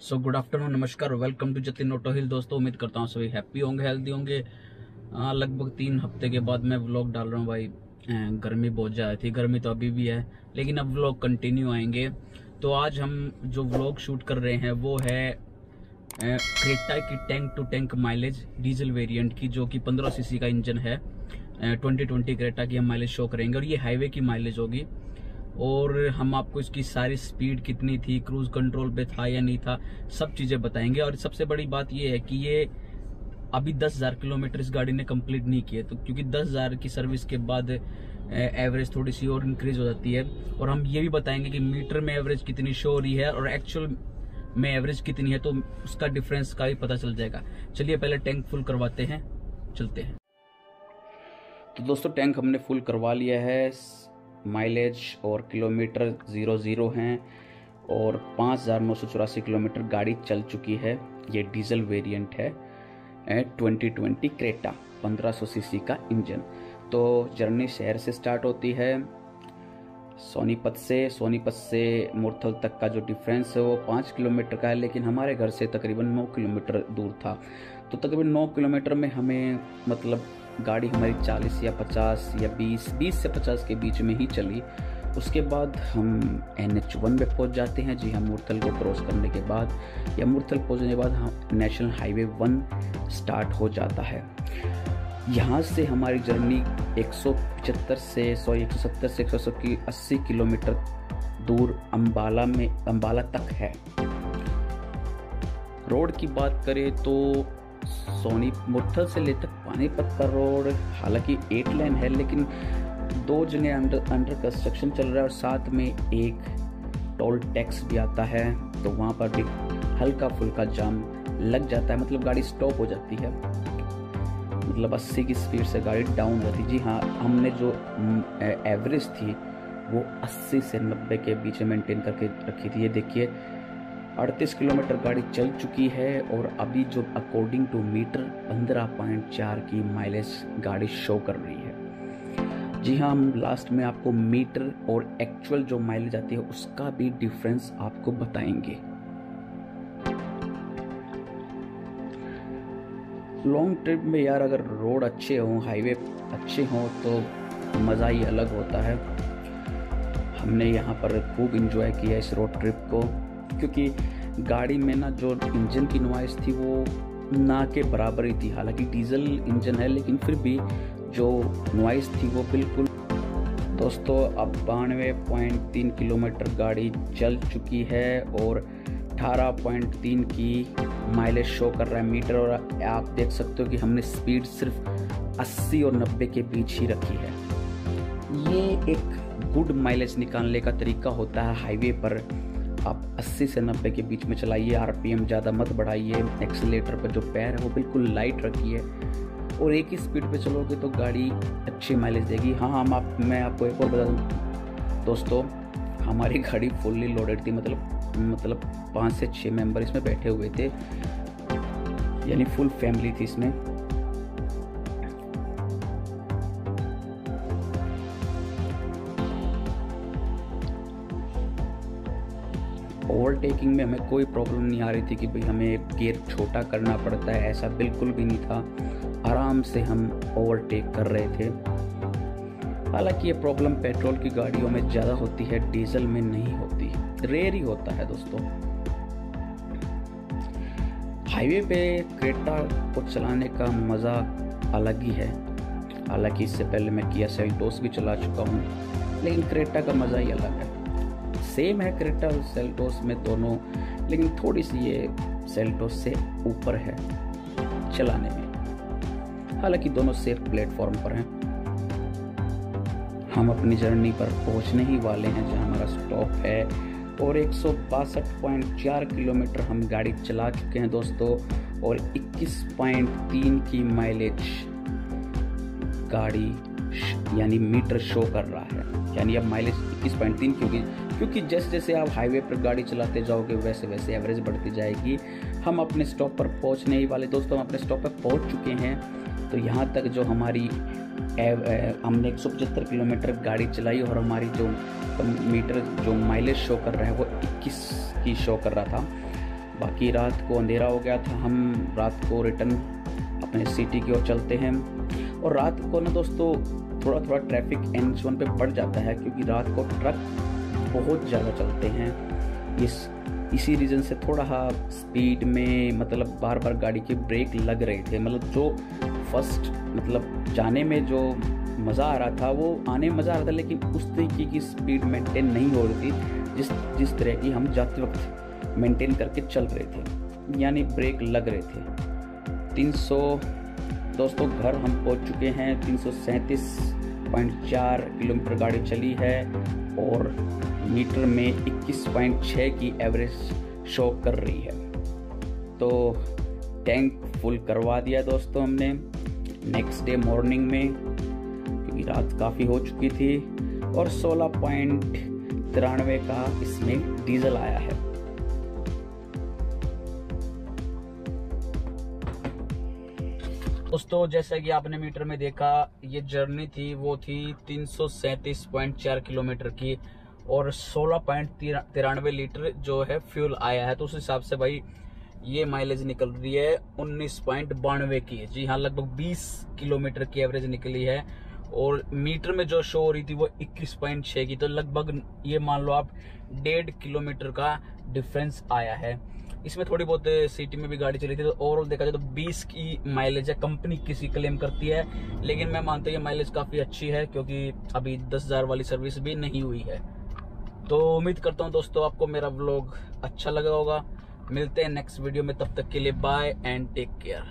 सो good afternoon नमस्कार welcome to Jatin auto hill दोस्तों, उम्मीद करता हूँ सभी हैप्पी होंगे हेल्दी होंगे। लगभग तीन हफ़्ते के बाद मैं व्लॉग डाल रहा हूँ भाई। गर्मी बहुत ज़्यादा थी, गर्मी तो अभी भी है, लेकिन अब व्लॉग कंटिन्यू आएँगे। तो आज हम जो व्लॉग शूट कर रहे हैं, वो है क्रेटा की tank to tank mileage diesel variant की, जो कि 15 सीसी का इंजन है। ट्वेंटी ट्वेंटी क्रेटा की हम माइलेज शो करेंगे, और ये हाईवे की माइलेज होगी। और हम आपको इसकी सारी स्पीड कितनी थी क्रूज कंट्रोल पे था या नहीं था सब चीज़ें बताएँगे। और सबसे बड़ी बात ये है कि ये अभी 10,000 किलोमीटर इस गाड़ी ने कंप्लीट नहीं किए तो क्योंकि 10,000 की सर्विस के बाद एवरेज थोड़ी सी और इंक्रीज हो जाती है। और हम ये भी बताएँगे कि मीटर में एवरेज कितनी शो हो रही है और एक्चुअल में एवरेज कितनी है तो उसका डिफरेंस का भी पता चल जाएगा। चलिए पहले टैंक फुल करवाते हैं चलते हैं। तो दोस्तों टैंक हमने फुल करवा लिया है। माइलेज और किलोमीटर ज़ीरो ज़ीरो हैं और पाँच हज़ार नौ सौ चौरासी किलोमीटर गाड़ी चल चुकी है। ये डीजल वेरिएंट है। ट्वेंटी ट्वेंटी क्रेटा पंद्रह सौ सी का इंजन तो जर्नी शहर से स्टार्ट होती है। सोनीपत से सोनीपत से मुरथल तक का जो डिफरेंस है वो पाँच किलोमीटर का है, लेकिन हमारे घर से तकरीबन नौ किलोमीटर दूर था। तो तकरीबन नौ किलोमीटर में हमें मतलब गाड़ी हमारी 40 या 50 या 20 20 से 50 के बीच में ही चली। उसके बाद हम एन एच वन पे पहुँच जाते हैं। जी हम मुरथल को क्रॉस करने के बाद या मुरथल पहुँचने के बाद हम नेशनल हाईवे वन स्टार्ट हो जाता है। यहाँ से हमारी जर्नी एक सौ पचहत्तर से सॉरी एक से एक की अस्सी किलोमीटर दूर अम्बाला में अम्बाला तक है। रोड की बात करें तो सोनी मुरथल से लेकर पानीपत का रोड, हालाँकि एट लेन है, लेकिन दो जगह अंडर अंडर कंस्ट्रक्शन चल रहा है और साथ में एक टोल टैक्स भी आता है तो वहाँ पर भी हल्का फुल्का जाम लग जाता है। मतलब गाड़ी स्टॉप हो जाती है। मतलब 80 की स्पीड से गाड़ी डाउन हो। जाती जी हाँ हमने जो एवरेज थी, वो 80 से 90 के बीच मेंटेन करके रखी थी। ये देखिए अड़तीस किलोमीटर गाड़ी चल चुकी है और अभी जो अकॉर्डिंग टू मीटर 15.4 की माइलेज गाड़ी शो कर रही है। जी हाँ हम लास्ट में आपको मीटर और एक्चुअल जो माइलेज आती है, उसका भी डिफरेंस आपको बताएँगे। लॉन्ग ट्रिप में यार अगर रोड अच्छे हों हाईवे अच्छे हों तो मज़ा ही अलग होता है। हमने यहाँ पर खूब इंजॉय किया इस रोड ट्रिप को। क्योंकि गाड़ी में ना जो इंजन की नॉइस थी वो ना के बराबर ही थी। हालाँकि डीजल इंजन है, लेकिन फिर भी जो नॉइस थी वो बिल्कुल दोस्तों, अब बानवे पॉइंट तीन किलोमीटर गाड़ी चल चुकी है और अठारह पॉइंट तीन की माइलेज शो कर रहा है मीटर और आप देख सकते हो कि हमने स्पीड सिर्फ़ 80 और 90 के बीच ही रखी है। ये एक गुड माइलेज निकालने का तरीका होता है हाईवे पर। आप 80 से 90 के बीच में चलाइए आरपीएम ज़्यादा मत बढ़ाइए एक्सीटर पर जो पैर है वो बिल्कुल लाइट रखिए और एक ही स्पीड पे चलोगे तो गाड़ी अच्छी माइलेज देगी। हाँ हम आप, मैं आपको एक और बता दूँ। दोस्तों, हमारी गाड़ी फुल्ली लोडेड थी मतलब मतलब पाँच से छः मेंबर इसमें बैठे हुए थे, यानी फुल फैमिली थी इसमें। ओवरटेकिंग में हमें कोई प्रॉब्लम नहीं आ रही थी कि भाई हमें गियर छोटा करना पड़ता है, ऐसा बिल्कुल भी नहीं था। आराम से हम ओवरटेक कर रहे थे। हालाँकि ये प्रॉब्लम पेट्रोल की गाड़ियों में ज़्यादा होती है डीजल में नहीं होती। रेयर ही होता है दोस्तों। हाईवे पे क्रेटा को चलाने का मज़ा अलग ही है। हालाँकि इससे पहले मैं किया सेल्टोस भी चला चुका हूँ, लेकिन क्रेटा का मज़ा ही अलग है। सेम है क्रेटा और सेल्टोस में दोनों, लेकिन थोड़ी सी ये सेल्टोस से ऊपर है चलाने में। हालाँकि दोनों सेफ़ प्लेटफॉर्म पर हैं। हम अपनी जर्नी पर पहुँचने ही वाले हैं जहाँ हमारा स्टॉप है और एक किलोमीटर हम गाड़ी चला चुके हैं दोस्तों और 21.3 की माइलेज गाड़ी यानी मीटर शो कर रहा है। यानी अब माइलेज 21.3 क्योंकि क्योंकि जैसे जैसे आप हाईवे पर गाड़ी चलाते जाओगे, वैसे वैसे एवरेज बढ़ती जाएगी। हम अपने स्टॉप पर पहुँचने ही वाले दोस्तों, हम अपने स्टॉप पर पहुँच चुके हैं। तो यहाँ तक जो हमारी एव हमने एक सौ पचहत्तर किलोमीटर गाड़ी चलाई और हमारी जो मीटर जो माइलेज शो कर रहा है, वो 21 की शो कर रहा था। बाकी रात को अंधेरा हो गया था, हम रात को रिटर्न अपने सिटी की ओर चलते हैं। और रात को ना दोस्तों थोड़ा थोड़ा ट्रैफ़िक एन पे बढ़ जाता है, क्योंकि रात को ट्रक बहुत ज़्यादा चलते हैं। इस, इसी रीज़न से थोड़ा स्पीड में मतलब बार बार गाड़ी के ब्रेक लग रहे थे। मतलब जो फ़र्स्ट मतलब जाने में जो मज़ा आ रहा था, वो आने में मज़ा आ रहा था, लेकिन उस तरीके की स्पीड मेंटेन नहीं हो रही थी, जिस जिस तरह की हम जाते वक्त मेंटेन करके चल रहे थे, यानी ब्रेक लग रहे थे। 300 दोस्तों, घर हम पहुँच चुके हैं। तीन किलोमीटर गाड़ी चली है और मीटर में 21.6 की एवरेज शो कर रही है। तो टैंक फुल करवा दिया दोस्तों हमने। नेक्स्ट डे मॉर्निंग में, क्योंकि रात काफ़ी हो चुकी थी, और सोलह पॉइंट तिरानवे का इसमें डीजल आया है। दोस्तों, जैसा कि आपने मीटर में देखा, ये जर्नी थी, वो थी तीन किलोमीटर की और सोलह पॉइंट तिरानवे लीटर जो है फ्यूल आया है तो उस हिसाब से भाई ये माइलेज निकल रही है उन्नीस पॉइंट बानवे की। जी हाँ लगभग बीस किलोमीटर की एवरेज निकली है और मीटर में जो शो हो रही थी वो इक्कीस पॉइंट छः की तो लगभग ये मान लो आप डेढ़ किलोमीटर का डिफरेंस आया है। इसमें थोड़ी बहुत सिटी में भी गाड़ी चली थी तो ओवरऑल देखा जाए तो 20 की माइलेज है कंपनी किसी क्लेम करती है, लेकिन मैं मानता हूँ ये माइलेज काफ़ी अच्छी है, क्योंकि अभी दस हज़ार वाली सर्विस भी नहीं हुई है। तो उम्मीद करता हूँ दोस्तों आपको मेरा ब्लॉग अच्छा लगा होगा। मिलते हैं नेक्स्ट वीडियो में, तब तक के लिए बाय एंड टेक केयर